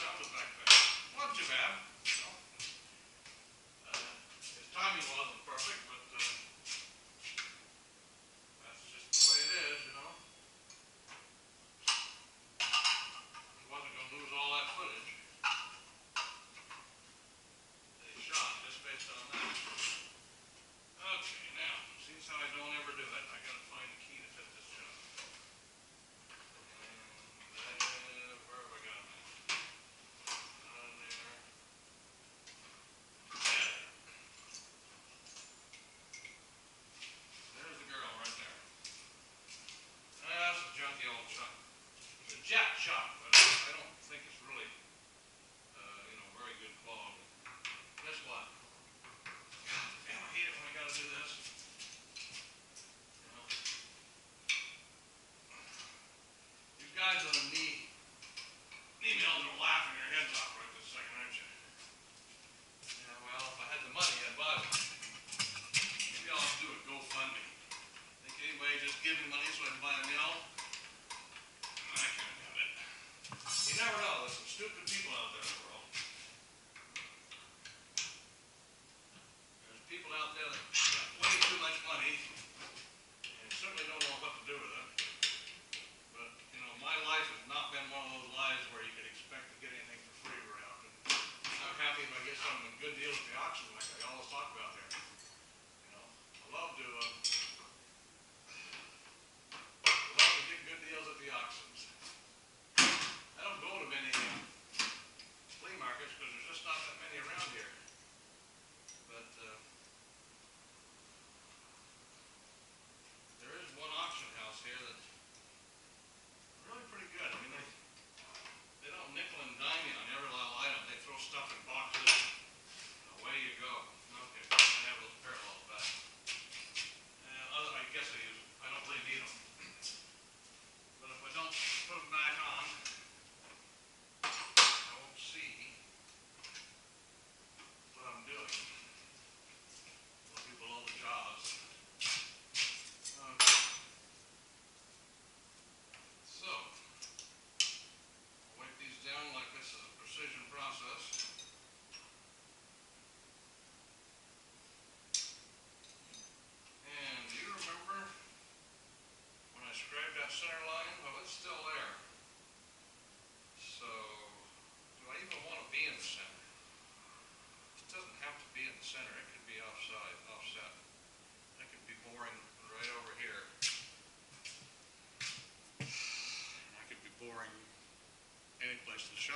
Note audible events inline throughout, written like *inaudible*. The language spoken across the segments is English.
something like that. What you have? You know? uh, timing was,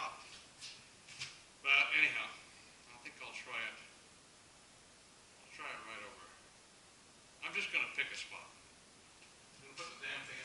out. But anyhow, I think I'll try it. I'll try it right over. I'm just going to pick a spot. I'm going to put the damn thing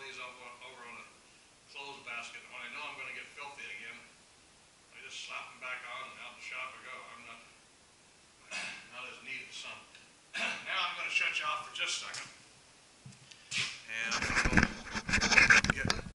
these over, over on a clothes basket, when I know I'm gonna get filthy again, I just slap them back on and out the shop I go. I'm not, not as neat as some. *clears throat* Now I'm gonna shut you off for just a second.